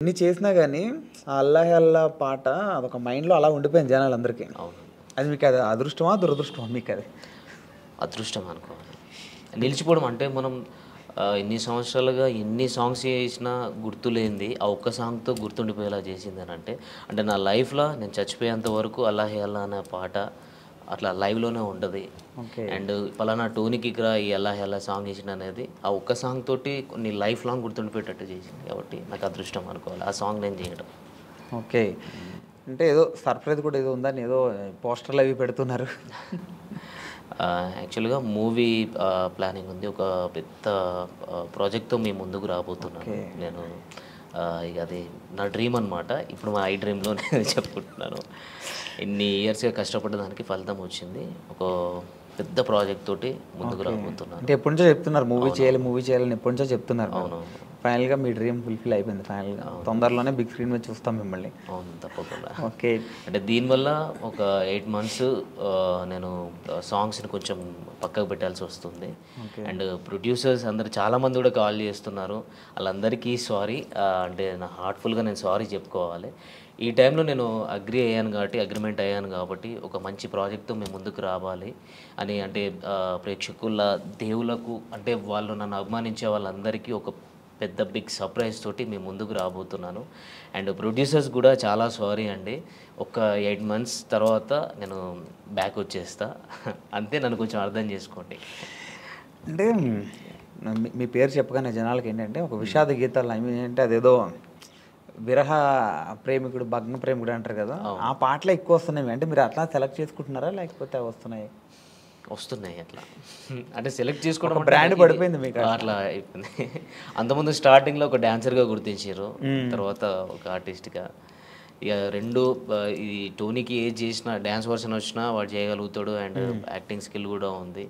ఎన్ని చేసినా కానీ ఆ అల్లాహ్ అల్లా పాట అదొక మైండ్లో అలా ఉండిపోయింది జనాలందరికీ. అవును. అది మీకు అది అదృష్టమా దురదృష్టమా? మీకు అది అదృష్టం అనుకోవాలి. నిలిచిపోవడం అంటే మనం ఎన్ని సంవత్సరాలుగా ఎన్ని సాంగ్స్ చేసినా గుర్తులేంది ఆ ఒక్క సాంగ్తో గుర్తుండిపోయేలా చేసింది అని అంటే అంటే నా లైఫ్లో నేను చచ్చిపోయేంత వరకు అల్లాహే అల్లా అనే పాట అట్లా లైవ్లోనే ఉంటుంది. ఓకే. అండ్ పలానా టోనికి ఇక్కడ ఈ అల్లాహే అల్లా సాంగ్ చేసిన అనేది ఆ ఒక్క సాంగ్ తోటి కొన్ని లైఫ్ లాంగ్ గుర్తుండిపోయేటట్టు చేసింది కాబట్టి నాకు అదృష్టం అనుకోవాలి. ఆ సాంగ్ నేను చేయడం ఓకే. అంటే ఏదో సర్ప్రైజ్ కూడా ఏదో ఉందని ఏదో పోస్టర్లు అవి పెడుతున్నారు. యాక్చువల్గా మూవీ ప్లానింగ్ ఉంది. ఒక పెద్ద ప్రాజెక్ట్తో మీ ముందుకు రాబోతున్నాను. నేను ఇక అది నా డ్రీమ్ అనమాట ఇప్పుడు మా ఐ డ్రీమ్లో నేను చెప్పుకుంటున్నాను. ఎన్ని ఇయర్స్గా కష్టపడ్డ దానికి ఫలితం వచ్చింది. ఒక పెద్ద ప్రాజెక్ట్ తోటి ముందుకు రాబోతున్నాను. అంటే ఎప్పటి నుంచో చెప్తున్నారు మూవీ చేయాలి మూవీ చేయాలని ఎప్పటి నుంచో చెప్తున్నారు. అవును ఫైనల్గా మీ డ్రీమ్ ఫుల్ఫిల్ అయిపోయింది. ఫైనల్గా తొందరలోనే బిగ్ స్క్రీన్ మీద చూస్తాం మిమ్మల్ని. అవును తప్పకుండా. ఓకే. అంటే దీనివల్ల ఒక ఎయిట్ మంత్స్ నేను సాంగ్స్ని కొంచెం పక్కకు పెట్టాల్సి వస్తుంది. అండ్ ప్రొడ్యూసర్స్ అందరు చాలామంది కూడా కాల్ చేస్తున్నారు. వాళ్ళందరికీ సారీ అంటే నా హార్ట్ఫుల్గా నేను సారీ చెప్పుకోవాలి. ఈ టైంలో నేను అగ్రి అయ్యాను కాబట్టి అగ్రిమెంట్ అయ్యాను కాబట్టి ఒక మంచి ప్రాజెక్ట్తో మేము ముందుకు రావాలి అని అంటే ప్రేక్షకుల దేవులకు అంటే వాళ్ళు నన్ను అభిమానించే వాళ్ళందరికీ ఒక పెద్ద బిగ్ సర్ప్రైజ్ తోటి మేము ముందుకు రాబోతున్నాను. అండ్ ప్రొడ్యూసర్స్ కూడా చాలా సారీ అండి. ఒక ఎయిట్ మంత్స్ తర్వాత నేను బ్యాక్ వచ్చేస్తా. అంతే నన్ను కొంచెం అర్థం చేసుకోండి. అంటే మీ- మీ పేరు చెప్పగానే జనాలకి ఏంటంటే ఒక విషాద గీతాలు ఐ మీన్ అంటే అదేదో విరహ ప్రేమికుడు భగ్న ప్రేమికుడు అంటారు కదా ఆ పాటలే ఎక్కువ వస్తున్నాయి. అంటే మీరు అట్లా సెలెక్ట్ చేసుకుంటున్నారా? లేకపోతే వస్తున్నాయి? వస్తున్నాయి అట్లా. అంటే సెలెక్ట్ చేసుకోవడం ఇది- పడిపోయింది మీకు అట్లా. అయిపోయింది. అంతకుముందు స్టార్టింగ్లో ఒక డాన్సర్గా గుర్తించారు తర్వాత ఒక ఆర్టిస్ట్గా ఇక రెండు ఈ టోనీకి ఏది చేసినా డ్యాన్స్ వర్షన్ వచ్చినా వాడు చేయగలుగుతాడు అండ్ యాక్టింగ్ స్కిల్ కూడా ఉంది.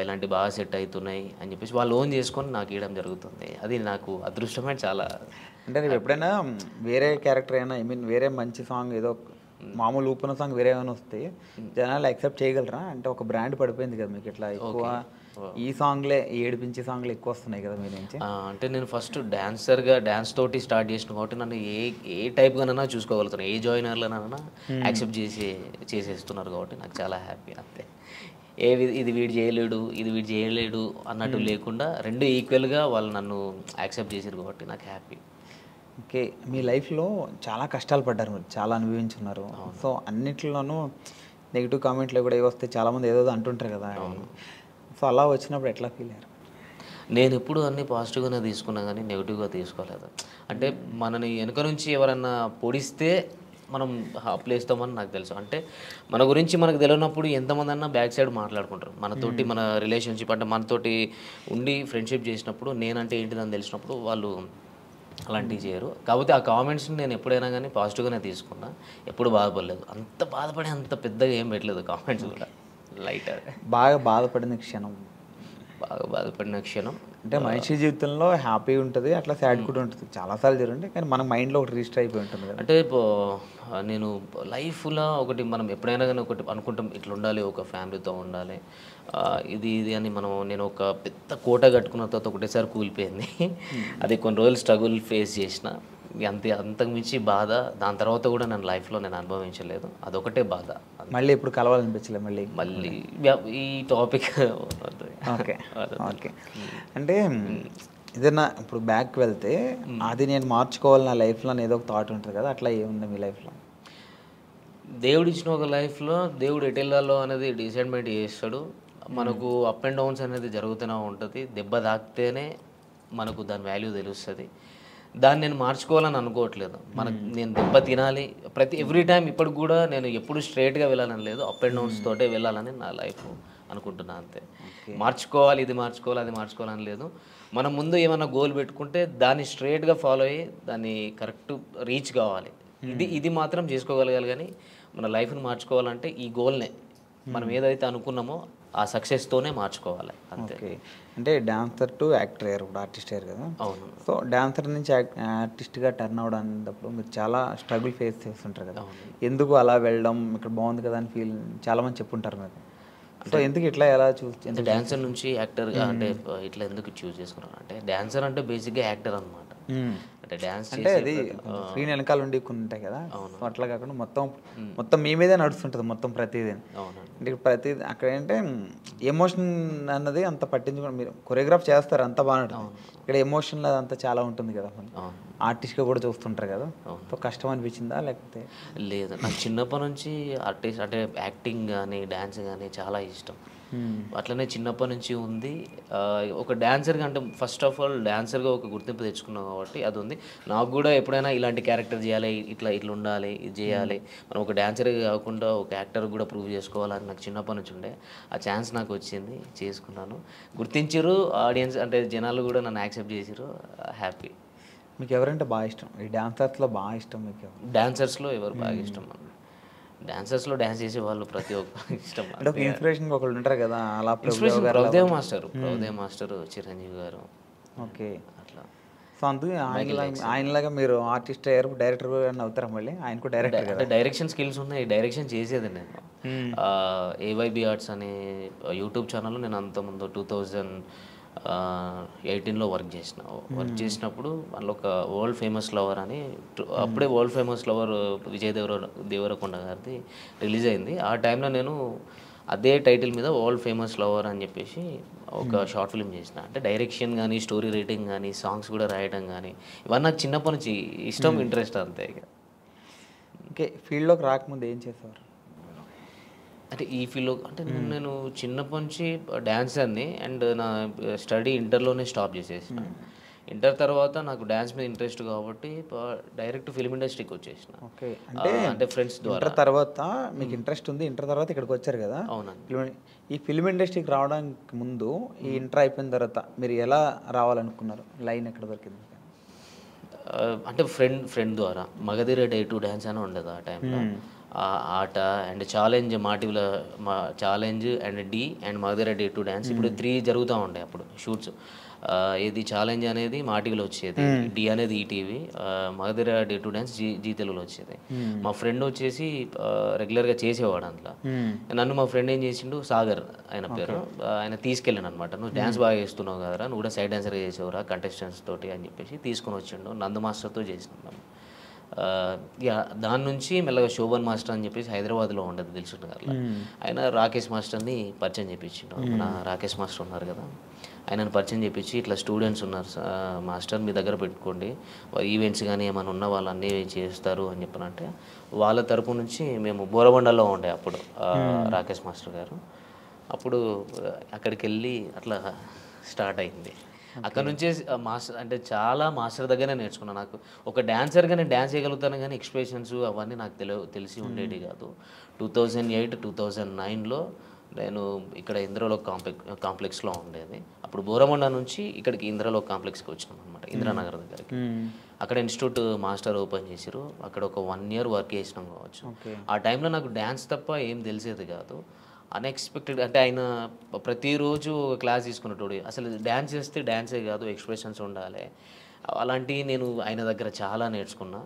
ఇలాంటి బాగా సెట్ అవుతున్నాయి అని చెప్పేసి వాళ్ళు ఓన్ చేసుకొని నాకు ఇవ్వడం జరుగుతుంది. అది నాకు అదృష్టమే చాలా. అంటే రేపు ఎప్పుడైనా వేరే క్యారెక్టర్ అయినా ఐ మీన్ వేరే మంచి సాంగ్ ఏదో మామూలు ఊపిన సాంగ్ వేరే ఏమైనా వస్తే జనాలు యాక్సెప్ట్ చేయగలరా? అంటే ఒక బ్రాండ్ పడిపోయింది కదా మీకు ఇట్లా ఎక్కువ. ఈ సాంగ్లే ఏడిపించే సాంగ్లు ఎక్కువ వస్తున్నాయి కదా మీ నుంచి ఆ, అంటే నేను ఫస్ట్ డాన్సర్గా డాన్స్ తోటి స్టార్ట్ చేసిన కాబట్టి నన్ను ఏ ఏ టైప్గానైనా చూసుకోగలుగుతాను ఏ జాయినర్లనైనా యాక్సెప్ట్ చేసి చేసేస్తున్నారు కాబట్టి నాకు చాలా హ్యాపీ అంతే. ఏ ఇది వీడు చేయలేడు ఇది వీడు చేయలేడు అన్నట్టు లేకుండా రెండు ఈక్వల్గా వాళ్ళు నన్ను యాక్సెప్ట్ చేశారు కాబట్టి నాకు హ్యాపీ ఓకే మీ లైఫ్లో చాలా కష్టాలు పడ్డారు మీరు చాలా అనుభవించున్నారు. సో అన్నిట్లోనూ నెగిటివ్ కామెంట్లు కూడా ఏవి వస్తే చాలామంది ఏదో అంటుంటారు కదా. సో అలా వచ్చినప్పుడు ఎట్లా ఫీల్ అయ్యారు? నేను ఎప్పుడు అన్ని పాజిటివ్గానే తీసుకున్నా కానీ నెగిటివ్గా తీసుకోలేదు. అంటే మనని వెనుక నుంచి ఎవరన్నా పొడిస్తే మనం అప్లేస్తామని నాకు తెలుసు. అంటే మన గురించి మనకు తెలియనప్పుడు ఎంతమంది అన్నా బ్యాక్ సైడ్ మాట్లాడుకుంటారు. మనతోటి మన రిలేషన్షిప్ అంటే మనతోటి ఉండి ఫ్రెండ్షిప్ చేసినప్పుడు నేనంటే ఏంటిదని తెలిసినప్పుడు వాళ్ళు అలాంటివి చేయరు. కాకపోతే ఆ కామెంట్స్ని నేను ఎప్పుడైనా కానీ పాజిటివ్గానే తీసుకున్నా. ఎప్పుడు బాధపడలేదు. అంత బాధపడి అంత పెద్దగా ఏం పెట్టలేదు కామెంట్స్ కూడా. లైట్ బాగా బాధపడిన క్షణం. బాగా బాధపడిన క్షణం. అంటే మనిషి జీవితంలో హ్యాపీ ఉంటుంది అట్లా సాడ్ కూడా ఉంటుంది. చాలాసార్లు జరుగుతుంది కానీ మన మైండ్లో ఒకటి రిజిస్టర్ అయిపోయి ఉంటుంది కదా. అంటే పో- నేను లైఫ్లో ఒకటి మనం ఎప్పుడైనా కానీ ఒకటి అనుకుంటాం ఇట్లా ఉండాలి ఒక ఫ్యామిలీతో ఉండాలి ఇది ఇది అని మనం నేను ఒక పెద్ద కోట కట్టుకున్న తర్వాత ఒకటేసారి కూలిపోయింది. అది కొన్ని రోజులు స్ట్రగుల్ ఫేస్ చేసిన. అంతే అంతకుమించి బాధ. దాని తర్వాత కూడా నేను లైఫ్లో నేను అనుభవించలేదు. అదొకటే బాధ. మళ్ళీ ఇప్పుడు కలవాలనిపించలే మళ్ళీ? మళ్ళీ ఈ టాపిక్ ఓకే. ఓకే. అంటే ఏదైనా ఇప్పుడు బ్యాక్ వెళ్తే అది నేను మార్చుకోవాలి నా లైఫ్లో ఏదో ఒక థాట్ ఉంటుంది కదా అట్లా ఏముంది మీ లైఫ్లో? దేవుడు ఇచ్చిన ఒక లైఫ్లో దేవుడు ఎటు వెళ్ళాలో అనేది డిసైడ్మెంట్ చేస్తాడు. మనకు అప్ అండ్ డౌన్స్ అనేది జరుగుతూనే ఉంటుంది. దెబ్బ తాకితేనే మనకు దాని వాల్యూ తెలుస్తుంది. దాన్ని నేను మార్చుకోవాలని అనుకోవట్లేదు. మనకు నేను దెబ్బ తినాలి. ప్రతి ఎవ్రీ టైం ఇప్పటికి కూడా నేను ఎప్పుడు స్ట్రైట్గా వెళ్ళాలని లేదు. అప్ అండ్ డౌన్స్ తోటే వెళ్ళాలని నా లైఫ్ అనుకుంటున్నా అంతే. మార్చుకోవాలి ఇది మార్చుకోవాలి అది మార్చుకోవాలని లేదు. మనం ముందు ఏమైనా గోల్ పెట్టుకుంటే దాన్ని స్ట్రైట్గా ఫాలో అయ్యి దాన్ని కరెక్ట్ రీచ్ కావాలి. ఇది ఇది మాత్రం చేసుకోగలగాలి కానీ మన లైఫ్ని మార్చుకోవాలంటే ఈ గోల్నే. మనం ఏదైతే అనుకున్నామో ఆ సక్సెస్తోనే మార్చుకోవాలి అంతే. అంటే డాన్సర్ టు యాక్టర్ అయ్యారు ఇప్పుడు ఆర్టిస్ట్ అయ్యారు కదా. అవును. సో డాన్సర్ నుంచి ఆర్టిస్ట్గా టర్న్ అవడానికి మీరు చాలా స్ట్రగుల్ ఫేస్ చేస్తుంటారు కదా. ఎందుకు అలా వెళ్ళడం? ఇక్కడ బాగుంది కదా అని ఫీల్ చాలా మంది చెప్పుంటారు మీకు సో ఎందుకు ఇట్లా ఎలా చూసి అంటే డాన్సర్ నుంచి యాక్టర్గా అంటే ఇట్లా ఎందుకు చూస్ చేసుకున్నాను? అంటే డాన్సర్ అంటే బేసిక్గా యాక్టర్ అనమాట అంటే డ్యాన్స్ అంటే అది స్క్రీన్ వెనకాల ఉండి కొన్ని ఉంటాయి కదా. అట్లా కాకుండా మొత్తం మొత్తం మీ మీదే నడుస్తుంటుంది మొత్తం ప్రతిదీ. అంటే ప్రతి అక్కడ ఏంటంటే ఎమోషన్ అన్నది అంత పట్టించుకోండి మీరు కొరియోగ్రాఫ్ చేస్తారు అంత బాగుంటుంది ఇక్కడ ఎమోషన్ అంతా చాలా ఉంటుంది కదా. ఆర్టిస్ట్గా కూడా చూస్తుంటారు కదా. కష్టం అనిపించిందా లేకపోతే? లేదు. నాకు చిన్నప్పటి నుంచి ఆర్టిస్ట్ అంటే యాక్టింగ్ కానీ డ్యాన్స్ కానీ చాలా ఇష్టం. అట్లనే చిన్నప్పటి నుంచి ఉంది. ఒక డాన్సర్గా అంటే ఫస్ట్ ఆఫ్ ఆల్ డాన్సర్గా ఒక గుర్తింపు తెచ్చుకున్నాం కాబట్టి అది ఉంది. నాకు కూడా ఎప్పుడైనా ఇలాంటి క్యారెక్టర్ చేయాలి ఇట్లా ఇట్లా ఉండాలి ఇది చేయాలి. మనం ఒక డాన్సర్గా కాకుండా ఒక యాక్టర్ కూడా ప్రూవ్ చేసుకోవాలని నాకు చిన్నప్పటి నుంచి ఉండే. ఆ ఛాన్స్ నాకు వచ్చింది చేసుకున్నాను. గుర్తించారు ఆడియన్స్ అంటే జనాలు కూడా నన్ను యాక్సెప్ట్ చేసారు హ్యాపీ మీకు ఎవరంటే బాగా ఇష్టం? ఈ డాన్సర్స్లో బాగా ఇష్టం మీకు డాన్సర్స్లో ఎవరు బాగా ఇష్టం? డాన్సర్స్లో డ్యాన్స్ చేసే వాళ్ళు ప్రతి ఒక్క ఇష్టం. అంటే ఒక ఇన్స్పిరేషన్ ఒకళ్ళు ఉంటారు కదా అలా inspiration Prabhudeva master Prabhudeva master Chiranjeevi గారు. ఓకే. అట్లా. సో అందుకే ఆయనలాగా ఆయనలాగా మీరు ఆర్టిస్ట్ అయ్యారు డైరెక్టర్ కూడా అవుతారా మళ్ళీ? ఆయన కూడా డైరెక్టర్ అంటే డైరెక్షన్ స్కిల్స్ ఉన్నాయి డైరెక్షన్ చేసేది నేను. ఏవైబి ఆర్ట్స్ అనే యూట్యూబ్ ఛానల్లో నేను అంతకుముందు టూ థౌజండ్ ఎయిటీన్లో వర్క్ చేసిన వర్క్ చేసినప్పుడు అందులో ఒక వరల్డ్ ఫేమస్ లవర్ అని అప్పుడే world famous lover Vijay Devara Deverakonda గారిది రిలీజ్ అయింది. ఆ టైంలో నేను అదే టైటిల్ మీద వరల్డ్ ఫేమస్ లవర్ అని చెప్పేసి ఒక షార్ట్ ఫిల్మ్ చేసిన. అంటే డైరెక్షన్ కానీ స్టోరీ రైటింగ్ కానీ సాంగ్స్ కూడా రాయడం కానీ ఇవన్నీ నాకు చిన్నప్పటి నుంచి ఇష్టం ఇంట్రెస్ట్ అంతే ఇక. ఓకే ఫీల్డ్లోకి రాకముందు ఏం చేసేవారు? అంటే ఈ ఫీల్డ్లో అంటే నేను- నేను చిన్నప్పటి నుంచి డ్యాన్సర్ని అండ్ నా స్టడీ ఇంటర్లోనే స్టాప్ చేసేసిన. ఇంటర్ తర్వాత నాకు డ్యాన్స్ మీద ఇంట్రెస్ట్ కాబట్టి డైరెక్ట్ ఫిల్మ్ ఇండస్ట్రీకి వచ్చేసిన. ఓకే. ఆ, అంటే ఫ్రెండ్స్ ద్వారా. ఇంటర్ తర్వాత మీకు ఇంట్రెస్ట్ ఉంది ఇంటర్ తర్వాత ఇక్కడికి వచ్చారు కదా? అవునండి. ఈ ఫిల్మ్ ఇండస్ట్రీకి రావడానికి ముందు ఈ ఇంటర్ అయిపోయిన తర్వాత మీరు ఎలా రావాలనుకున్నారు? లైన్ ఎక్కడ దొరికింది? అంటే ఫ్రెండ్ ఫ్రెండ్ ద్వారా. మగధీర డే టు డ్యాన్స్ అని ఉండదు ఆ టైంలో. ఆట అండ్ ఛాలెంజ్ మా టీవీలో Maa challenge and D and Magadheera day to dance ఇప్పుడు త్రీ జరుగుతూ ఉండే అప్పుడు షూట్స్. ఇది ఛాలెంజ్ అనేది మా టీవీలో వచ్చేది డి అనేది ETV Magadheera day two dance Zee Zee తెలుగులో వచ్చేది. మా ఫ్రెండ్ వచ్చేసి రెగ్యులర్గా చేసేవాడు అందులో. నన్ను మా ఫ్రెండ్ ఏం చేసిండు సాగర్ ఆయన పేరు ఆయన తీసుకెళ్ళాను అనమాట నువ్వు డ్యాన్స్ బాగా చేస్తున్నావు కదరా నువ్వు కూడా సైడ్ డాన్సర్గా చేసేవరా కంటెస్టెంట్స్ తోటి అని చెప్పేసి తీసుకొని వచ్చిండు. నందు మాస్టర్తో చేసినాం దాని నుంచి మెల్లగా శోభన్ మాస్టర్ అని చెప్పేసి హైదరాబాద్లో ఉండదు తెలుసు గారు ఆయన రాకేష్ మాస్టర్ని పరిచయం చేయించిండు మన రాకేష్ మాస్టర్ ఉన్నారు కదా. ఆయనను పరిచయం చేయించి ఇట్లా స్టూడెంట్స్ ఉన్నారు మాస్టర్ మీ దగ్గర పెట్టుకోండి. ఈవెంట్స్ కానీ ఏమైనా ఉన్న వాళ్ళు అన్నీ చేస్తారు అని చెప్పనంటే వాళ్ళ తరపు నుంచి మేము బోరబండలో ఉండే అప్పుడు రాకేష్ మాస్టర్ గారు. అప్పుడు అక్కడికి వెళ్ళి అట్లా స్టార్ట్ అయింది. అక్కడ నుంచే మాస్టర్ అంటే చాలా మాస్టర్ దగ్గరనే నేర్చుకున్నాను నాకు. ఒక డాన్సర్గా నేను డ్యాన్స్ చేయగలుగుతాను కానీ ఎక్స్ప్రెషన్స్ అవన్నీ నాకు తెలి తెలిసి ఉండేవి కాదు. Two thousand eight two thousand నైన్లో నేను ఇక్కడ ఇంద్రలో కాంప్లెక్స్ కాంప్లెక్స్లో ఉండేది. అప్పుడు బోరమండ నుంచి ఇక్కడికి ఇంద్రలో కాంప్లెక్స్కి వచ్చినాం అనమాట ఇంద్రానగర్ దగ్గరికి. అక్కడ ఇన్స్టిట్యూట్ మాస్టర్ ఓపెన్ చేసిరు అక్కడ ఒక వన్ ఇయర్ వర్క్ చేసినాం కావచ్చు. ఆ టైంలో నాకు డ్యాన్స్ తప్ప ఏం తెలిసేది కాదు. అన్ఎక్స్పెక్టెడ్ అంటే ఆయన ప్రతిరోజు ఒక క్లాస్ తీసుకున్నటోడు. అసలు డ్యాన్స్ చేస్తే డ్యాన్సే కాదు ఎక్స్ప్రెషన్స్ ఉండాలి. అలాంటివి నేను ఆయన దగ్గర చాలా నేర్చుకున్నా.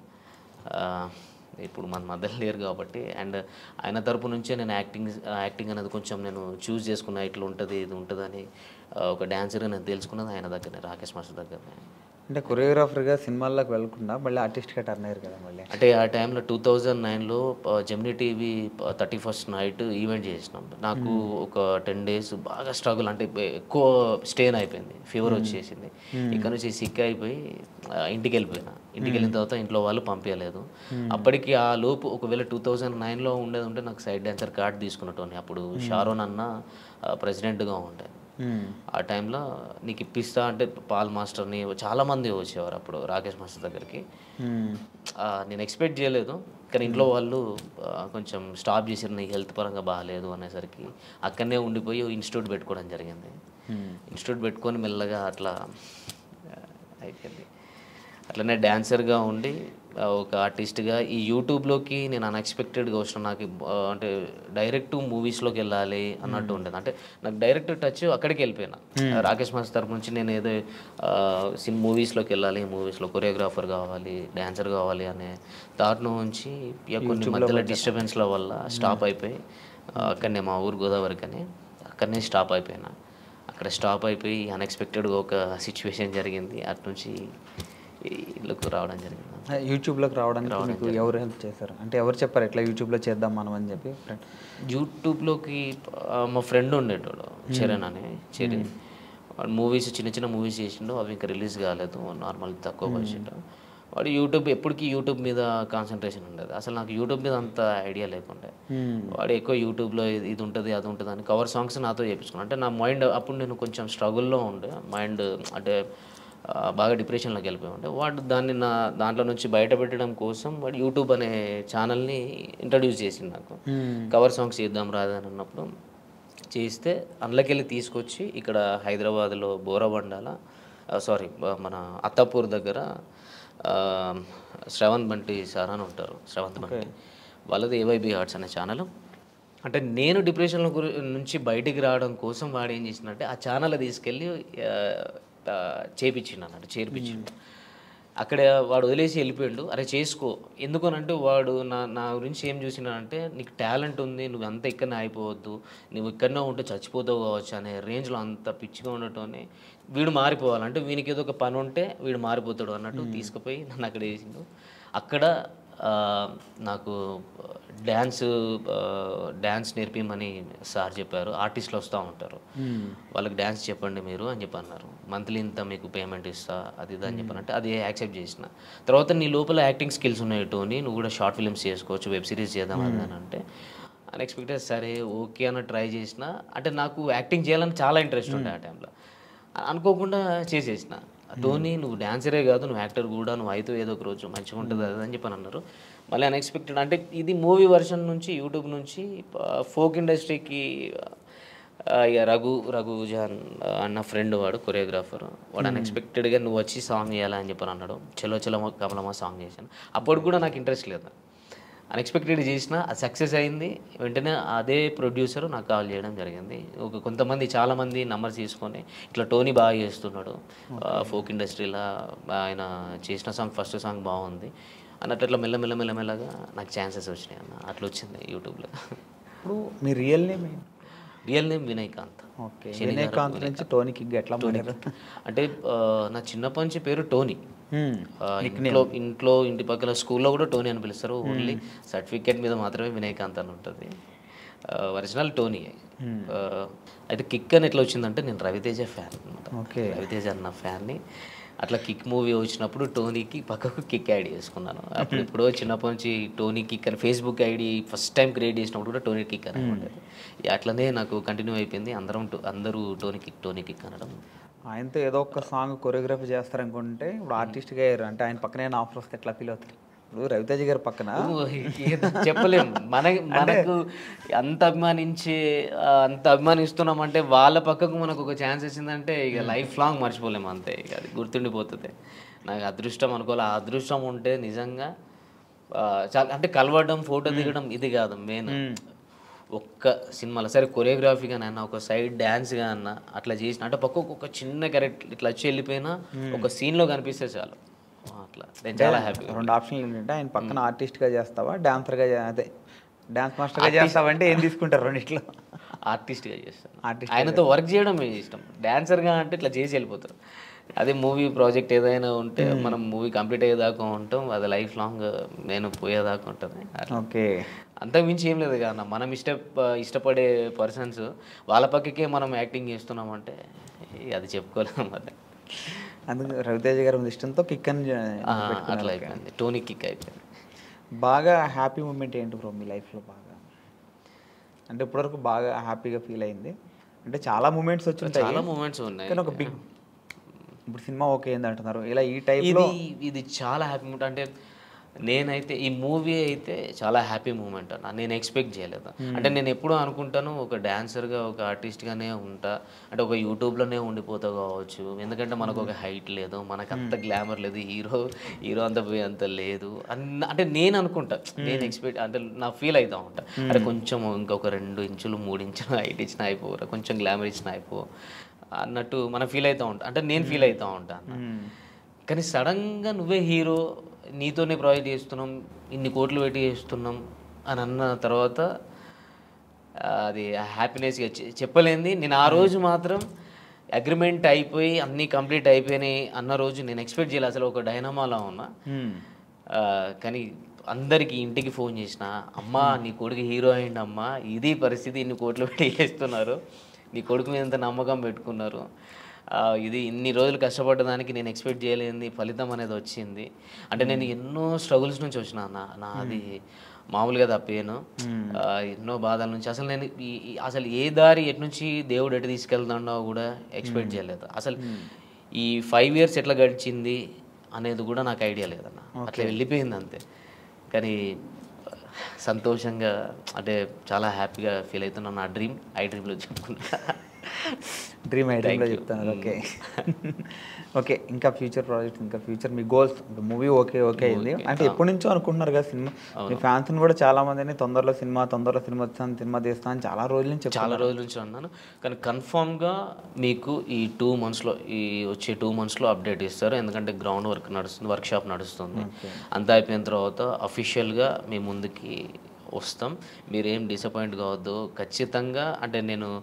ఇప్పుడు మన మధ్యలో లేరు కాబట్టి అండ్ ఆయన తరపు నుంచే నేను యాక్టింగ్ యాక్టింగ్ అనేది కొంచెం నేను చూస్ చేసుకున్నా ఇట్లా ఉంటుంది ఇది ఉంటుందని ఒక డాన్సర్గా నేను తెలుసుకున్నది ఆయన దగ్గరనే రాకేష్ మాస్టర్ దగ్గరనే. అంటే కొరియోగ్రాఫర్గా సినిమాల్లోకి వెళ్ళకుండా మళ్ళీ ఆర్టిస్ట్గా టర్న్ అయ్యారు కదా మళ్ళీ. అంటే ఆ టైంలో టూ థౌజండ్ నైన్లో Gemini TV thirty first night event చేసినాం. నాకు ఒక టెన్ డేస్ బాగా స్ట్రగుల్ అంటే ఎక్కువ స్టేన్ అయిపోయింది. ఫీవర్ వచ్చేసింది. ఇక్కడ నుంచి సిక్ అయిపోయి ఇంటికి వెళ్ళిపోయినా ఇంటికి వెళ్ళిన తర్వాత ఇంట్లో వాళ్ళు పంపించలేదు అప్పటికి ఆ లోపు ఒకవేళ టూ థౌజండ్ నైన్లో ఉండేది ఉంటే నాకు సైడ్ డాన్సర్ కార్డ్ తీసుకున్నట్టు అప్పుడు షారోన్ అన్న ప్రెసిడెంట్గా ఉండే. ఆ టైంలో నీకు ఇప్పిస్తా అంటే పాల్ మాస్టర్ని చాలామంది వచ్చేవారు అప్పుడు రాకేష్ మాస్టర్ దగ్గరికి. నేను ఎక్స్పెక్ట్ చేయలేదు. కానీ ఇంట్లో వాళ్ళు కొంచెం స్టాప్ చేసారు నీకు హెల్త్ పరంగా బాగాలేదు అనేసరికి అక్కడనే ఉండిపోయి ఇన్స్టిట్యూట్ పెట్టుకోవడం జరిగింది. ఇన్స్టిట్యూట్ పెట్టుకొని మెల్లగా అట్లా అయిపోయింది. అట్లనే డాన్సర్గా ఉండి ఒక ఆర్టిస్ట్గా ఈ యూట్యూబ్లోకి నేను అన్ఎక్స్పెక్టెడ్గా వచ్చిన నాకు అంటే డైరెక్ట్ మూవీస్లోకి వెళ్ళాలి అన్నట్టు ఉండేది అంటే నాకు డైరెక్ట్ టచ్ అక్కడికి వెళ్ళిపోయినా. రాకేష్ మాస్టర్ తరపు నుంచి నేను ఏదో సిన్ మూవీస్లోకి వెళ్ళాలి మూవీస్లో కొరియోగ్రాఫర్ కావాలి డాన్సర్ కావాలి అనే థాట్ నుంచి ఇక కొన్ని మధ్యలో డిస్టర్బెన్స్ల వల్ల స్టాప్ అయిపోయి అక్కడనే మా ఊరు గోదావరి కానీ అక్కడనే స్టాప్ అయిపోయినా. అక్కడ స్టాప్ అయిపోయి అన్ఎక్స్పెక్టెడ్గా ఒక సిచ్యువేషన్ జరిగింది. అటు నుంచి ఇళ్ళకు రావడం జరిగింది. యూట్యూబ్లోకి రావడానికి మీకు ఎవరు హెల్ప్ చేశారు? అంటే ఎవరు చెప్పారు ఇట్లా యూట్యూబ్లో చేద్దాం మనం అని చెప్పి? యూట్యూబ్లోకి మా ఫ్రెండ్ ఉండేటోడు చరణ్ అని చరణ్. వాడు మూవీస్ చిన్న చిన్న మూవీస్ చేసిండు అవి ఇంకా రిలీజ్ కాలేదు నార్మల్ తక్కువ బడ్జెట్ వాడు యూట్యూబ్ ఎప్పటికీ యూట్యూబ్ మీద కాన్సన్ట్రేషన్ ఉండేది. అసలు నాకు యూట్యూబ్ మీద అంత ఐడియా లేకుండే. వాడు ఎక్కువ యూట్యూబ్లో ఇది ఇది ఉంటుంది అది ఉంటుంది అని కవర్ సాంగ్స్ నాతో చేయించుకున్నాను అంటే నా మైండ్ అప్పుడు నేను కొంచెం స్ట్రగుల్లో ఉండే. మైండ్ అంటే బాగా డిప్రెషన్లోకి వెళ్ళిపోయి ఉండే వాడు దాన్ని నా దాంట్లో నుంచి బయటపెట్టడం కోసం వాడు యూట్యూబ్ అనే ఛానల్ని ఇంట్రడ్యూస్ చేసింది నాకు. కవర్ సాంగ్స్ చేద్దాం రాదా అని అన్నప్పుడు చేస్తే అందులోకి వెళ్ళి తీసుకొచ్చి ఇక్కడ హైదరాబాద్లో బోరబండాల సారీ మన అత్తాపూర్ దగ్గర శ్రవంత్ బంటి సార్ అని ఉంటారు శ్రవంత్ బంటి. వాళ్ళది ఏవైబీ ఆర్ట్స్ అనే ఛానల్. అంటే నేను డిప్రెషన్లో గురి నుంచి బయటికి రావడం కోసం వాడు ఏం చేసిందంటే ఆ ఛానల్ తీసుకెళ్ళి చేపించిండు అన్నట్టు చేర్పించిండు. అక్కడ వాడు వదిలేసి వెళ్ళిపోయాడు. అరే చేసుకో. ఎందుకనంటే వాడు నా నా గురించి ఏం చూసినాడంటే నీకు టాలెంట్ ఉంది నువ్వు అంత ఇక్కడనే అయిపోవద్దు నువ్వు ఇక్కడనే ఉంటే చచ్చిపోతావు కావచ్చు అనే రేంజ్లో అంత పిచ్చిగా ఉండటం వీడు మారిపోవాలి. అంటే వీనికి ఏదో ఒక పని ఉంటే వీడు మారిపోతాడు అన్నట్టు తీసుకుపోయి నన్ను అక్కడ వేసిండు. అక్కడ నాకు డ్యాన్స్ డ్యాన్స్ నేర్పిమని సార్ చెప్పారు. ఆర్టిస్టులు వస్తూ ఉంటారు. వాళ్ళకి డ్యాన్స్ చెప్పండి మీరు అని చెప్పి అన్నారు మంత్లీ ఇంత మీకు పేమెంట్ ఇస్తా అది ఇది అని చెప్పానంటే అది యాక్సెప్ట్ చేసిన. తర్వాత నీ లోపల యాక్టింగ్ స్కిల్స్ ఉన్నాయి టోని నువ్వు కూడా షార్ట్ ఫిల్మ్స్ చేసుకోవచ్చు వెబ్ సిరీస్ చేద్దాం అని అంటే అన్ఎక్స్పెక్టెడ్ సరే ఓకే అన్న ట్రై చేసిన. అంటే నాకు యాక్టింగ్ చేయాలని చాలా ఇంట్రెస్ట్ ఉండే ఆ టైంలో. అనుకోకుండా చేసేసిన. టోనీ నువ్వు డాన్సరే కాదు నువ్వు యాక్టర్ కూడా నువ్వు అయితే ఏదో ఒక రోజు మంచిగా ఉంటుంది అది అని చెప్పి అన్నారు. మళ్ళీ అన్ఎక్స్పెక్టెడ్ అంటే ఇది మూవీ వర్షన్ నుంచి యూట్యూబ్ నుంచి ఫోక్ ఇండస్ట్రీకి ఇక రఘు రఘు జాన్ అన్న ఫ్రెండ్ వాడు కొరియోగ్రాఫర్ వాడు అన్ఎక్స్పెక్టెడ్గా నువ్వు వచ్చి సాంగ్ చేయాలని చెప్పని అన్నాడు. చలో చలో కమలమా సాంగ్ చేశాను. అప్పుడు కూడా నాకు ఇంట్రెస్ట్ లేదు. అన్ఎక్స్పెక్టెడ్ చేసిన అది సక్సెస్ అయింది. వెంటనే అదే ప్రొడ్యూసర్ నాకు కాల్ చేయడం జరిగింది. ఒక కొంతమంది చాలామంది నంబర్స్ తీసుకొని ఇట్లా టోనీ బాగా చేస్తున్నాడు. ఫోక్ ఇండస్ట్రీలో ఆయన చేసిన సాంగ్ ఫస్ట్ సాంగ్ బాగుంది. అన్నట్టు అట్లా మెల్ల మెల్ల మెల్ల మెల్లగా నాకు ఛాన్సెస్ వచ్చినాయి అన్న. అట్లా వచ్చింది యూట్యూబ్లో ఇప్పుడు మీ real name real name Vinayakanth okay. Vinayakanth నుంచి టోనీకి ఎట్లా అంటే నా చిన్నప్పటి నుంచి పేరు టోనీ ఇంట్లో ఇంట్లో ఇంటి పక్కల స్కూల్లో కూడా టోనీ అని పిలుస్తారు. ఓన్లీ సర్టిఫికేట్ మీద మాత్రమే వినయకాంత్ అని ఉంటుంది. Original Tony. ఆ, అయితే కిక్ అని ఎట్లా వచ్చిందంటే నేను రవితేజ ఫ్యాన్ అనమాట రవితేజ అన్న ఫ్యాన్ని. అట్లా కిక్ మూవీ వచ్చినప్పుడు టోనీకి పక్కకు కిక్ యాడ్ చేసుకున్నాను అప్పుడు ఎప్పుడో చిన్నప్పటి నుంచి టోనీ కిక్ అని Facebook ID first time create చేసినప్పుడు కూడా టోనీ కిక్ అని ఉండేది. అట్లనే నాకు కంటిన్యూ అయిపోయింది. అందరం అందరూ టోనీ కిక్ టోనీ కిక్ అనడం. ఆయనతో ఏదో ఒక సాంగ్ కొరియోగ్రఫీ చేస్తారనుకుంటే ఇప్పుడు ఆర్టిస్ట్గా అయ్యారు. అంటే ఆయన పక్కనే ఆఫర్ వస్తే ఎట్లా ఫీల్ అవుతారు? ఇప్పుడు రవితేజ గారి పక్కన ఏదో చెప్పలేం. మన మనకు అంత అభిమానించి అంత అభిమానిస్తున్నామంటే వాళ్ళ పక్కకు మనకు ఒక ఛాన్స్ వచ్చిందంటే ఇక లైఫ్ లాంగ్ మర్చిపోలేము అంతే. ఇక అది గుర్తుండిపోతుంది. నాకు అదృష్టం అనుకోవాలి. ఆ అదృష్టం ఉంటే నిజంగా చాలా అంటే కలవడం ఫోటో దిగడం ఇది కాదు మెయిన్ ఒక్క సినిమాలో సరే కొరియోగ్రఫీగా అన్న ఒక సైడ్ డ్యాన్స్గా అన్న అట్లా చేసిన అంటే పక్కకు ఒక చిన్న క్యారెక్టర్ ఇట్లా వచ్చి వెళ్ళిపోయినా ఒక సీన్లో కనిపిస్తే చాలు. అట్లా. నేను చాలా హ్యాపీ రెండు ఆప్షన్లు ఏంటంటే ఆయన పక్కన ఆర్టిస్ట్గా చేస్తావా డాన్సర్గా అదే డాన్స్ మాస్టర్గా చేస్తావంటే ఏం తీసుకుంటారు రెండిట్లో? ఆర్టిస్ట్గా చేస్తాను. Artist ఆయనతో వర్క్ చేయడం ఇష్టం? డాన్సర్గా అంటే ఇట్లా చేసి వెళ్ళిపోతారు. అదే మూవీ ప్రాజెక్ట్ ఏదైనా ఉంటే మనం మూవీ కంప్లీట్ అయ్యేదాకా ఉంటాం అది లైఫ్ లాంగ్ నేను పోయేదాకా ఉంటుంది. ఓకే. అంతకు మించి ఏం లేదు కదా మనం ఇష్ట ఇష్టపడే పర్సన్స్ వాళ్ళ పక్కకే మనం యాక్టింగ్ చేస్తున్నామంటే అది చెప్పుకోలేము మరి అందుకు రవితేజ గారి ఇష్టంతో కిక్ అని అట్లా అయిపోయింది. టోనీ కిక్ అయిపోయింది. బాగా హ్యాపీ మూమెంట్ ఏంటి బ్రో మీ లైఫ్లో బాగా? అంటే ఇప్పటివరకు బాగా హ్యాపీగా ఫీల్ అయింది. అంటే చాలా మూమెంట్స్ వచ్చి చాలా మూమెంట్స్ ఉన్నాయి. కానీ ఒక బిగ్ ఇప్పుడు సినిమా ఓకే అంటున్నారు. ఇలా ఈ టైప్లో ఇది ఇది చాలా హ్యాపీ మూమెంట్ అంటే నేనైతే ఈ మూవీ అయితే చాలా హ్యాపీ మూమెంట్ అన్న. నేను ఎక్స్పెక్ట్ చేయలేదు. అంటే నేను ఎప్పుడూ అనుకుంటాను ఒక డాన్సర్గా ఒక ఆర్టిస్ట్గానే ఉంటా. అంటే ఒక యూట్యూబ్లోనే ఉండిపోతా కావచ్చు. ఎందుకంటే మనకు ఒక హైట్ లేదు. మనకు అంత గ్లామర్ లేదు. హీరో హీరో అంత పోయి అంత లేదు. అన్న అంటే నేను అనుకుంటా. నేను ఎక్స్పెక్ట్ అంటే నా ఫీల్ అవుతా ఉంటా. అంటే కొంచెం ఇంకొక రెండు ఇంచులు మూడు ఇంచులు హైట్ ఇచ్చిన అయిపోరా కొంచెం గ్లామర్ ఇచ్చిన అయిపో అన్నట్టు మనం ఫీల్ అవుతూ ఉంటాం. అంటే నేను ఫీల్ అవుతూ ఉంటాను కానీ సడన్గా నువ్వే హీరో నీతోనే ప్రాజెక్ట్ చేస్తున్నాం ఇన్ని కోట్లు పెట్టి చేస్తున్నాం అని అన్న తర్వాత అది హ్యాపీనెస్గా చెప్పలేంది. నేను ఆ రోజు మాత్రం అగ్రిమెంట్ అయిపోయి అన్నీ కంప్లీట్ అయిపోయినాయి అన్న రోజు నేను ఎక్స్పెక్ట్ చేయలేదు అసలు ఒక డైనమాలో ఉన్నా. కానీ అందరికి ఇంటికి ఫోన్ చేసిన అమ్మా నీ కొడుకు హీరో అయింది అమ్మా ఇది పరిస్థితి ఇన్ని కోట్లు పెట్టి చేస్తున్నారు. నీ కొడుకు మీద నమ్మకం పెట్టుకున్నారు. ఇది ఇన్ని రోజులు కష్టపడ్డదానికి నేను ఎక్స్పెక్ట్ చేయలేని ఫలితం అనేది వచ్చింది. అంటే నేను ఎన్నో స్ట్రగుల్స్ నుంచి వచ్చిన నా నాది మామూలుగా తప్పేను ఎన్నో బాధల నుంచి. అసలు నేను అసలు ఏ దారి ఎటు నుంచి దేవుడు ఎటు తీసుకెళ్తాడో కూడా ఎక్స్పెక్ట్ చేయలేదు. అసలు ఈ ఫైవ్ ఇయర్స్ ఎట్లా గడిచింది అనేది కూడా నాకు ఐడియా లేదన్న. అట్లా వెళ్ళిపోయింది అంతే. కానీ సంతోషంగా అంటే చాలా హ్యాపీగా ఫీల్ అవుతున్నాను నా డ్రీమ్ ఐ డ్రీమ్లో చెప్పుకుంటా. డ్రీమ్ ఐటెంలో చెప్తాను ఓకే. ఓకే ఇంకా ఫ్యూచర్ ప్రాజెక్ట్ ఇంకా ఫ్యూచర్ మీ గోల్స్ మూవీ ఓకే ఓకే అయింది. అంటే ఎప్పటి నుంచో అనుకుంటున్నారు కదా సినిమా. మీ ఫ్యాన్స్ కూడా చాలా మందిని తొందరలో సినిమా తొందరలో సినిమా వస్తాను సినిమా తీస్తాను అని చాలా రోజుల నుంచి. చాలా రోజుల నుంచి అన్నాను. కానీ కన్ఫామ్గా మీకు ఈ టూ మంత్స్లో ఈ వచ్చే టూ మంత్స్లో అప్డేట్ ఇస్తారు. ఎందుకంటే గ్రౌండ్ వర్క్ నడుస్తుంది వర్క్ షాప్ నడుస్తుంది అంతా అయిపోయిన తర్వాత అఫీషియల్గా మీ ముందుకి వస్తాం. మీరేం డిసప్పాయింట్ కావద్దు. ఖచ్చితంగా అంటే నేను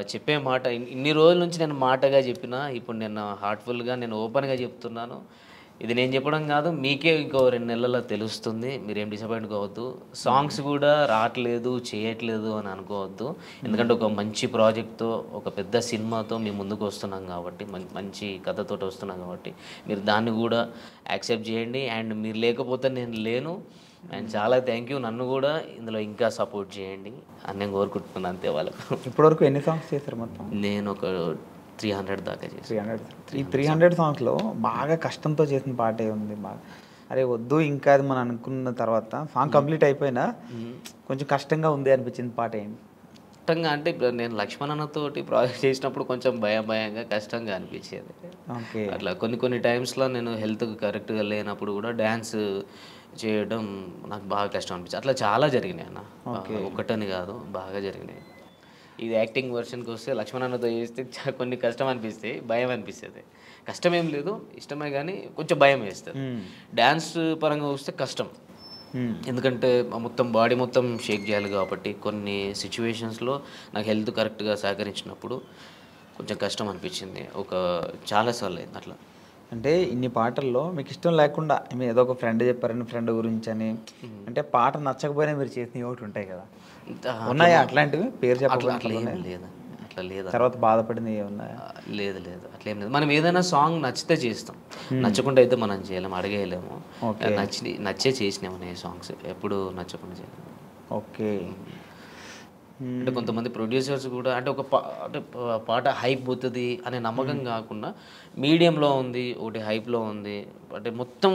చెప్పే మాట ఇన్- ఇన్ని రోజుల నుంచి నేను మాటగా చెప్పిన ఇప్పుడు నేను హార్ట్ఫుల్గా నేను ఓపెన్గా చెప్తున్నాను. ఇది నేను చెప్పడం కాదు మీకే ఇంకో రెండు నెలల్లో తెలుస్తుంది. మీరేం డిసప్పాయింట్ కావద్దు. సాంగ్స్ కూడా రావట్లేదు చేయట్లేదు అని అనుకోవద్దు. ఎందుకంటే ఒక మంచి ప్రాజెక్ట్తో ఒక పెద్ద సినిమాతో మీ ముందుకు వస్తున్నాం కాబట్టి మంచి కథతో వస్తున్నాం కాబట్టి మీరు దాన్ని కూడా యాక్సెప్ట్ చేయండి. అండ్ మీరు లేకపోతే నేను లేను. అండ్ చాలా థ్యాంక్ యూ నన్ను కూడా ఇందులో ఇంకా సపోర్ట్ చేయండి. అని నేను కోరుకుంటున్నాను అంతే వాళ్ళకు. ఇప్పటివరకు ఎన్ని సాంగ్స్ చేశారు మొత్తం? నేను ఒక త్రీ హండ్రెడ్ దాకా చేసాను త్రీ హండ్రెడ్ ఈ త్రీ హండ్రెడ్ సాంగ్స్లో బాగా కష్టంతో చేసిన పాటే ఉంది బాగా అరే వద్దు ఇంకా అది మనం అనుకున్న తర్వాత సాంగ్ కంప్లీట్ అయిపోయినా కొంచెం కష్టంగా ఉంది అనిపించింది పాట ఏంటి? కష్టంగా అంటే ఇప్పుడు నేను లక్ష్మణ్ అన్నతోటి ప్రాజెక్ట్ చేసినప్పుడు కొంచెం భయం భయంగా కష్టంగా అనిపించేది. ఓకే అట్లా కొన్ని కొన్ని టైమ్స్లో నేను హెల్త్ కరెక్ట్గా లేనప్పుడు కూడా డ్యాన్స్ చేయడం నాకు బాగా కష్టం అనిపించింది. అట్లా చాలా జరిగినాయి అన్న. ఒకటని కాదు బాగా జరిగినాయి. ఇది యాక్టింగ్ వర్షన్కి వస్తే లక్ష్మణ్ అన్నతో చేస్తే కొన్ని కష్టం అనిపిస్తాయి భయం అనిపిస్తుంది. కష్టం ఏం లేదు ఇష్టమే కానీ కొంచెం భయం వేస్తుంది. డ్యాన్స్ పరంగా వస్తే కష్టం. ఎందుకంటే మొత్తం బాడీ మొత్తం షేక్ చేయాలి కాబట్టి కొన్ని సిచ్యువేషన్స్లో నాకు హెల్త్ కరెక్ట్గా సహకరించినప్పుడు కొంచెం కష్టం అనిపించింది. ఒక చాలాసార్లు అయింది అట్లా. అంటే ఇన్ని పాటల్లో మీకు ఇష్టం లేకుండా మీ ఏదో ఒక ఫ్రెండ్ చెప్పారని ఫ్రెండ్ గురించి అని అంటే పాట నచ్చకపోయినా మీరు చేసినవి ఒకటి ఉంటాయి కదా. ఉన్నాయా అట్లాంటివి? పేరు చెప్పకుండా అట్లా లేదు. అట్లా లేదు. తర్వాత బాధపడినవి ఉన్నాయా లేదు లేదు. అట్లా లేదు. మనం ఏదైనా సాంగ్ నచ్చితే చేస్తాం. నచ్చకుండా అయితే మనం చేయలేము అడిగేయలేము. నచ్చి నచ్చే చేసినాము సాంగ్స్. ఎప్పుడు నచ్చకుండా చేయలేము. ఓకే. అంటే కొంతమంది ప్రొడ్యూసర్స్ కూడా అంటే ఒక పా అంటే పాట హైప్ పోతుంది అనే నమ్మకం కాకుండా మీడియంలో ఉంది ఒకటి హైప్లో ఉంది. అంటే మొత్తం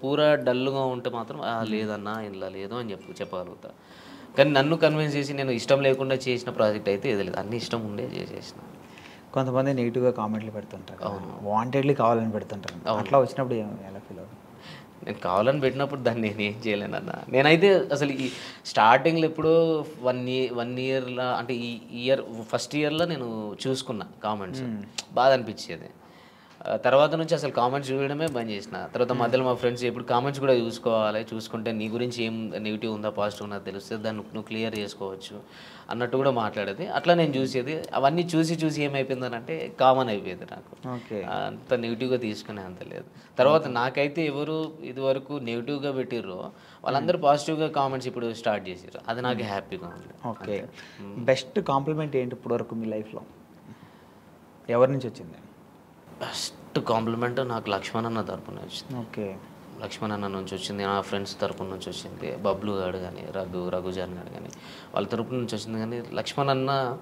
పూరా డల్గా ఉంటే మాత్రం "ఆ, లేదన్నా ఇలా లేదు అని చెప్పు చెప్పగలుగుతా. కానీ నన్ను కన్విన్స్ చేసి నేను ఇష్టం లేకుండా చేసిన ప్రాజెక్ట్ అయితే ఏది లేదు. అన్ని ఇష్టం ఉండే చేసేసిన. కొంతమంది నెగిటివ్గా కామెంట్లు పెడుతుంటారు. వాంటెడ్లీ కావాలని పెడుతుంటారు. అట్లా వచ్చినప్పుడు ఎలా ఫీల్ అవుతుంది? నేను కావాలని పెట్టినప్పుడు దాన్ని నేను ఏం చేయలేనన్న నేనైతే అసలు ఈ స్టార్టింగ్లో ఎప్పుడో వన్ ఇయర్ వన్ ఇయర్లో అంటే ఈ ఇయర్ ఫస్ట్ ఇయర్లో నేను చూసుకున్నా కామెంట్స్. బాధ అనిపించేది. తర్వాత నుంచి అసలు కామెంట్స్ చూడడమే బంద్ చేసిన. తర్వాత మధ్యలో మా ఫ్రెండ్స్ ఇప్పుడు కామెంట్స్ కూడా చూసుకోవాలి చూసుకుంటే నీ గురించి ఏం నెగిటివ్ ఉందా పాజిటివ్ ఉందా తెలుస్తుంది దాన్ని నువ్వు క్లియర్ చేసుకోవచ్చు అన్నట్టు కూడా మాట్లాడేది. అట్లా నేను చూసేది. అవన్నీ చూసి చూసి ఏమైపోయిందని అంటే కామన్ అయిపోయింది నాకు. ఓకే. అంత నెగిటివ్గా తీసుకునే అంత లేదు. తర్వాత నాకైతే ఎవరు ఇదివరకు నెగిటివ్గా పెట్టిర్రో వాళ్ళందరూ పాజిటివ్గా కామెంట్స్ ఇప్పుడు స్టార్ట్ చేసారు అది నాకు హ్యాపీగా ఉంది. ఓకే. బెస్ట్ కాంప్లిమెంట్ ఏంటి ఇప్పుడు వరకు మీ లైఫ్లో ఎవరి నుంచి వచ్చింది? బెస్ట్ కాంప్లిమెంట్ నాకు లక్ష్మణ్ అన్న తరపున వచ్చింది. ఓకే. లక్ష్మణ్ అన్న నుంచి వచ్చింది నా ఫ్రెండ్స్ తరపు నుంచి వచ్చింది బబ్లు గారు కానీ రఘు రఘుజాన్ గారు కానీ వాళ్ళ తరపు నుంచి వచ్చింది. కానీ లక్ష్మణ్ అన్న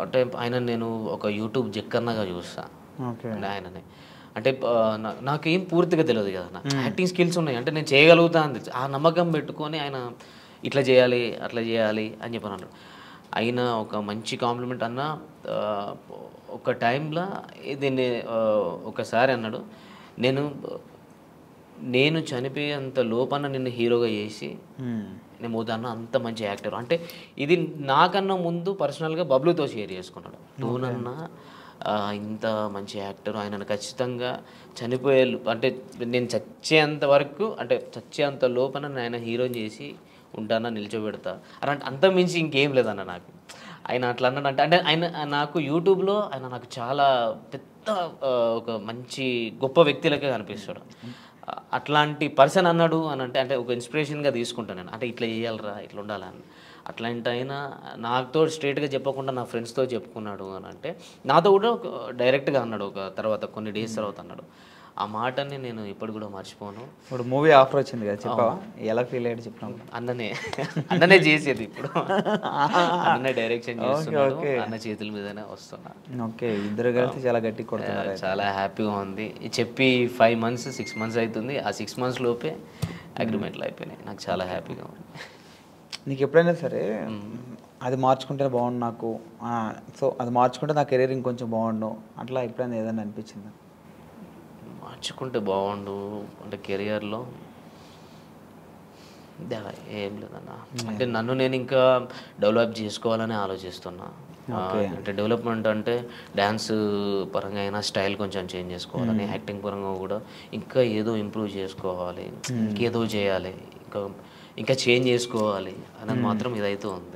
అంటే ఆయన నేను ఒక యూట్యూబ్ జక్కన్నగా చూస్తా. ఓకే. అంటే ఆయననే. అంటే నాకేం పూర్తిగా తెలియదు కదా యాక్టింగ్ స్కిల్స్ ఉన్నాయి. అంటే నేను చేయగలుగుతా అని తెలుసు. ఆ నమ్మకం పెట్టుకొని ఆయన ఇట్లా చేయాలి అట్లా చేయాలి అని చెప్పి అన్నాడు. అయినా ఒక మంచి కాంప్లిమెంట్ అన్న ఒక టైంలో దీన్ని ఆ, ఒకసారి అన్నాడు నేను నేను చనిపోయేంత లోపన్న నిన్ను హీరోగా చేసి నేను పోతాను అంత మంచి యాక్టర్. అంటే ఇది నాకన్నా ముందు పర్సనల్గా బబ్లుతో షేర్ చేసుకున్నాడు. టూనన్నా ఇంత మంచి యాక్టర్ ఆయనను ఖచ్చితంగా చనిపోయే అంటే నేను చచ్చేంత వరకు అంటే చచ్చేంత లోపల ఆయన హీరోని చేసి ఉంటానా నిల్చోబెడతా అలాంటి అంత మించి ఇంకేం లేదన్న నాకు. ఆయన అట్లా అన్నాడు. అంటే అంటే ఆయన నాకు యూట్యూబ్లో ఆయన నాకు చాలా పెద్ద ఒక మంచి గొప్ప వ్యక్తిలకే కనిపిస్తాడు. అట్లాంటి పర్సన్ అన్నాడు అని అంటే అంటే ఒక ఇన్స్పిరేషన్గా తీసుకుంటాను నేను. అంటే ఇట్లా చేయాలరా ఇట్లా ఉండాలని అట్లాంటి అయినా నాతో స్ట్రేట్గా చెప్పకుండా నా ఫ్రెండ్స్తో చెప్పుకున్నాడు అని అంటే నాతో కూడా డైరెక్ట్గా అన్నాడు ఒక తర్వాత కొన్ని డేస్ తర్వాత అన్నాడు. ఆ మాటని నేను ఇప్పుడు కూడా మర్చిపోను. ఇప్పుడు మూవీ ఆఫర్ వచ్చింది కదా చెప్పావా? ఎలా ఫీల్ అయ్యాడు చెప్పినావు? అన్ననే అన్ననే చేసేది ఇప్పుడు. అన్ననే డైరెక్షన్ చేస్తున్నాడు. అన్న చేతుల మీదనే వస్తున్నా. ఓకే ఇద్దరు కలిసి చాలా గట్టి కొడుతున్నారు చాలా హ్యాపీగా ఉంది. చెప్పి ఫైవ్ మంత్స్ సిక్స్ మంత్స్ అవుతుంది. ఆ సిక్స్ మంత్స్ లోపే అగ్రిమెంట్లు అయిపోయినాయి. నాకు చాలా హ్యాపీగా ఉంది. నీకు ఎప్పుడైనా సరే అది మార్చుకుంటే బాగుండు నాకు. సో అది మార్చుకుంటే నా కెరీర్ ఇంకొంచెం బాగుండు. అట్లా ఎప్పుడైనా ఏదైనా అనిపించిందా? మార్చుకుంటే బాగుండు అంటే కెరియర్లో. ఏం లేదన్న. అంటే నన్ను నేను ఇంకా డెవలప్ చేసుకోవాలని ఆలోచిస్తున్నా. అంటే డెవలప్మెంట్ అంటే డ్యాన్స్ పరంగా అయినా స్టైల్ కొంచెం చేంజ్ చేసుకోవాలని యాక్టింగ్ పరంగా కూడా ఇంకా ఏదో ఇంప్రూవ్ చేసుకోవాలి. ఇంకేదో చేయాలి. ఇంకా ఇంకా చేంజ్ చేసుకోవాలి అనేది మాత్రం ఇదైతే ఉంది.